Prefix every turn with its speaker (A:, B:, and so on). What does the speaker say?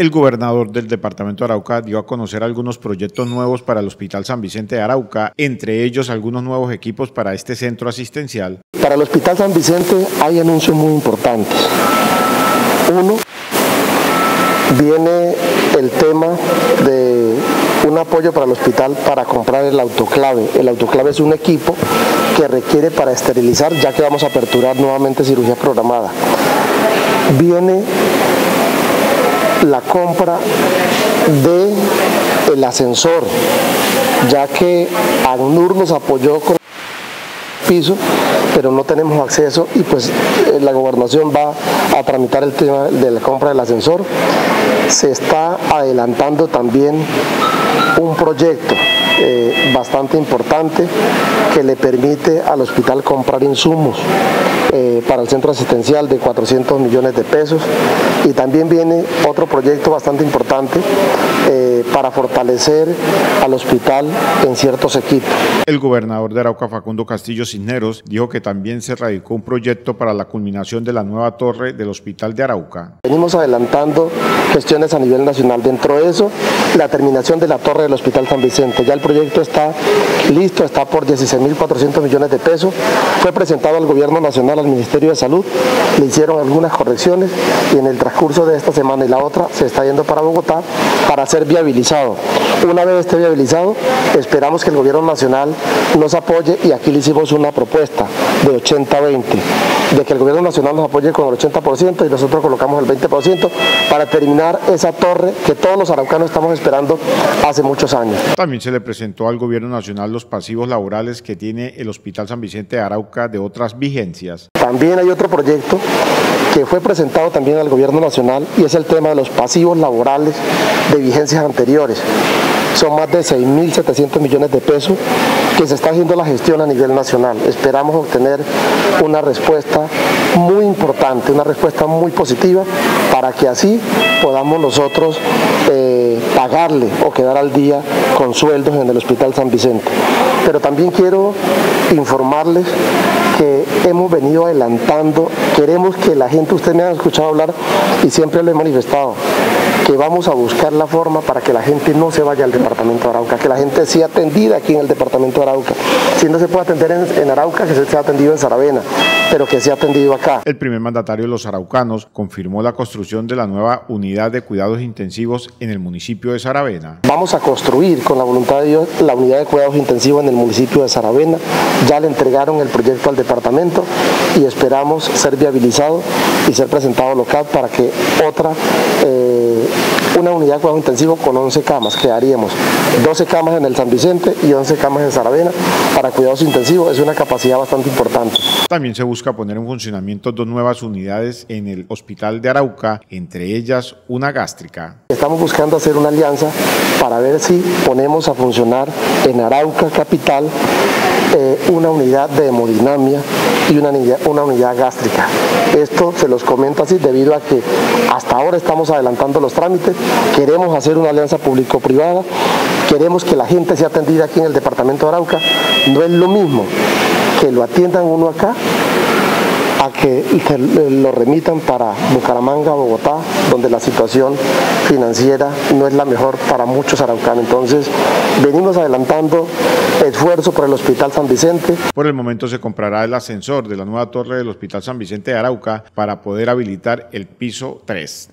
A: El gobernador del departamento de Arauca dio a conocer algunos proyectos nuevos para el Hospital San Vicente de Arauca, entre ellos algunos nuevos equipos para este centro asistencial.
B: Para el Hospital San Vicente hay anuncios muy importantes. Uno, viene el tema de un apoyo para el hospital para comprar el autoclave. El autoclave es un equipo que requiere para esterilizar, ya que vamos a aperturar nuevamente cirugía programada. Viene la compra de el ascensor, ya que ANUR nos apoyó con piso, pero no tenemos acceso y pues eh, la gobernación va a tramitar el tema de la compra del ascensor. Se está adelantando también un proyecto eh, bastante importante que le permite al hospital comprar insumos eh, para el centro asistencial de 400 millones de pesos y también viene otro proyecto bastante importante eh, para fortalecer al hospital en ciertos equipos.
A: El gobernador de Arauca, Facundo Castillo Cisneros, dijo que también se radicó un proyecto para la culminación de la nueva torre del hospital de Arauca.
B: Venimos adelantando gestiones a nivel nacional. Dentro de eso, la terminación de la torre del hospital San Vicente. Ya el proyecto está listo, está por 16.400 millones de pesos. Fue presentado al Gobierno Nacional, al Ministerio de Salud, le hicieron algunas correcciones y en el transcurso de esta semana y la otra se está yendo para Bogotá para ser viabilizado. Una vez esté viabilizado, esperamos que el Gobierno Nacional nos apoye y aquí le hicimos una propuesta de 80-20, de que el Gobierno Nacional nos apoye con el 80% y nosotros colocamos el 20% para terminar esa torre que todos los araucanos estamos esperando hace muchos años.
A: También se le presentó al Gobierno Nacional los pasivos laborales que tiene el Hospital San Vicente de Arauca de otras vigencias.
B: También hay otro proyecto que fue presentado también al Gobierno Nacional y es el tema de los pasivos laborales de vigencias anteriores. Son más de 6.700 millones de pesos que se está haciendo la gestión a nivel nacional. Esperamos obtener una respuesta muy importante, una respuesta muy positiva para que así podamos nosotros eh, pagarle o quedar al día con sueldos en el Hospital San Vicente. Pero también quiero informarles que hemos venido adelantando, queremos que la gente, usted me ha escuchado hablar y siempre lo he manifestado, que vamos a buscar la forma para que la gente no se vaya al departamento de Arauca, que la gente sea atendida aquí en el departamento de Arauca. Si no se puede atender en, Arauca, que se sea atendido en Saravena, pero que sea atendido acá.
A: El primer mandatario de los araucanos confirmó la construcción de la nueva unidad de cuidados intensivos en el municipio de Saravena.
B: Vamos a construir con la voluntad de Dios la unidad de cuidados intensivos en el municipio de Saravena. Ya le entregaron el proyecto al departamento y esperamos ser viabilizado y ser presentado local para que otra eh, una unidad de cuidado intensivo con 11 camas, quedaríamos 12 camas en el San Vicente y 11 camas en Saravena para cuidados intensivos, es una capacidad bastante importante.
A: También se busca poner en funcionamiento dos nuevas unidades en el Hospital de Arauca, entre ellas una gástrica.
B: Estamos buscando hacer una alianza para ver si ponemos a funcionar en Arauca Capital eh, una unidad de hemodinamia y una unidad, una unidad gástrica. Esto se los comento así debido a que hasta ahora estamos adelantando los trámites, queremos hacer una alianza público-privada, queremos que la gente sea atendida aquí en el departamento de Arauca, no es lo mismo que lo atiendan uno acá a que lo remitan para Bucaramanga, Bogotá, donde la situación financiera no es la mejor para muchos araucanos. Entonces, venimos adelantando esfuerzo por el Hospital San Vicente.
A: Por el momento se comprará el ascensor de la nueva torre del Hospital San Vicente de Arauca para poder habilitar el piso 3.